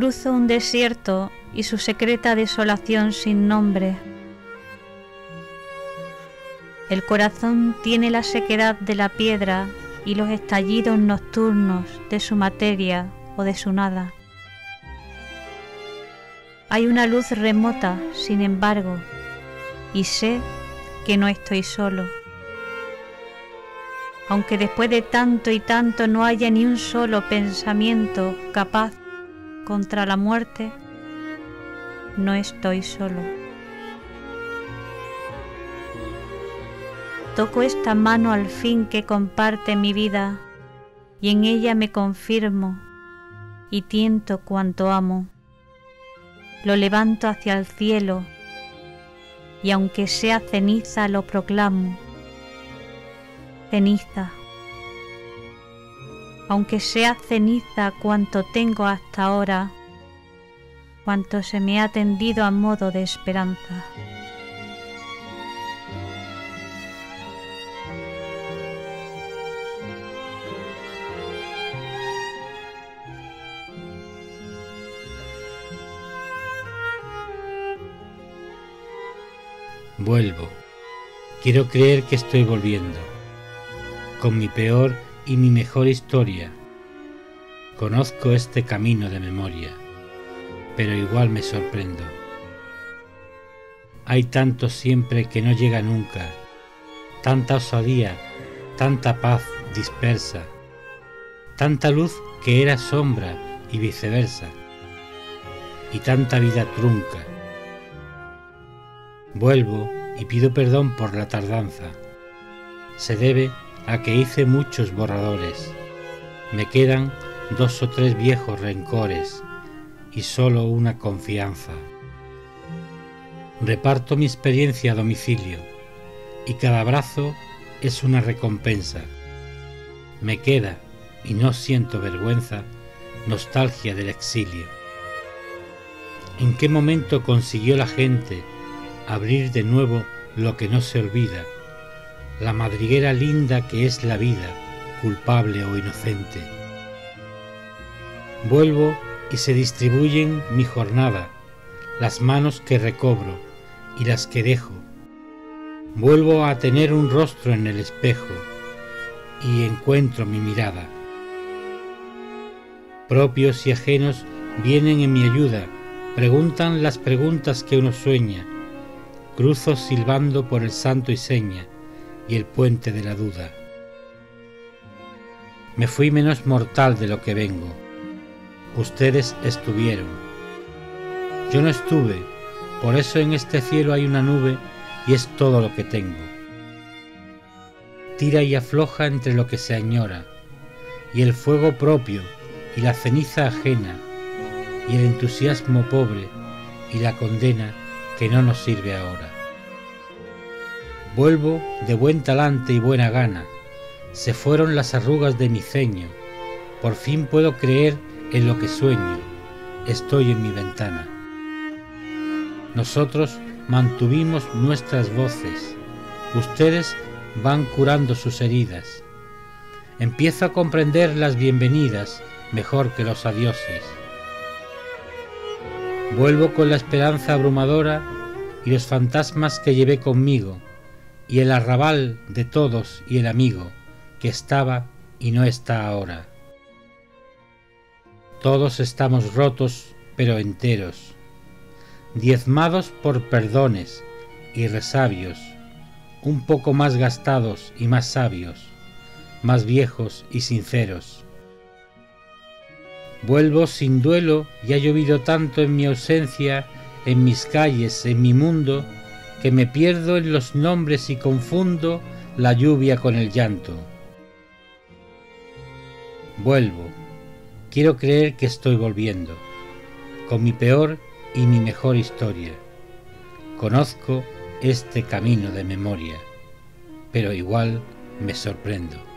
Cruzo un desierto y su secreta desolación sin nombre. El corazón tiene la sequedad de la piedra y los estallidos nocturnos de su materia o de su nada. Hay una luz remota, sin embargo, y sé que no estoy solo. Aunque después de tanto y tanto no haya ni un solo pensamiento capaz contra la muerte, no estoy solo. Toco esta mano al fin que comparte mi vida y en ella me confirmo y tiento cuanto amo lo levanto hacia el cielo y aunque sea ceniza lo proclamo. Ceniza. Aunque sea ceniza cuanto tengo hasta ahora, cuanto se me ha tendido a modo de esperanza. Vuelvo. Quiero creer que estoy volviendo. Con mi peor y mi mejor historia. Conozco este camino de memoria, pero igual me sorprendo. Hay tanto siempre que no llega nunca, tanta osadía, tanta paz dispersa, tanta luz que era sombra y viceversa, y tanta vida trunca Vuelvo y pido perdón por la tardanza. Se debe a que hice muchos borradores. Me quedan dos o tres viejos rencores y solo una confianza. Reparto mi experiencia a domicilio y cada abrazo es una recompensa. Me queda, y no siento vergüenza, nostalgia del exilio. ¿En qué momento consiguió la gente abrir de nuevo lo que no se olvida, la madriguera linda que es la vida, culpable o inocente. Vuelvo y se distribuyen mi jornada, las manos que recobro y las que dejo. Vuelvo a tener un rostro en el espejo y encuentro mi mirada. Propios y ajenos vienen en mi ayuda, preguntan las preguntas que uno sueña, Cruzo silbando por el santo y seña y el puente de la duda. Me fui menos mortal de lo que vengo. Ustedes estuvieron. Yo no estuve, por eso en este cielo hay una nube y es todo lo que tengo. Tira y afloja entre lo que se añora, y el fuego propio y la ceniza ajena, y el entusiasmo pobre y la condena que no nos sirve ahora. Vuelvo de buen talante y buena gana. Se fueron las arrugas de mi ceño. Por fin puedo creer en lo que sueño. Estoy en mi ventana. Nosotros mantuvimos nuestras voces. Ustedes van curando sus heridas. Empiezo a comprender las bienvenidas mejor que los adioses. Vuelvo con la esperanza abrumadora y los fantasmas que llevé conmigo, y el arrabal de todos y el amigo que estaba y no está ahora. Todos estamos rotos pero enteros, diezmados por perdones y resabios, un poco más gastados y más sabios, más viejos y sinceros Vuelvo sin duelo y ha llovido tanto en mi ausencia, en mis calles, en mi mundo, que me pierdo en los nombres y confundo la lluvia con el llanto. Vuelvo, quiero creer que estoy volviendo, con mi peor y mi mejor historia. Conozco este camino de memoria, pero igual me sorprendo.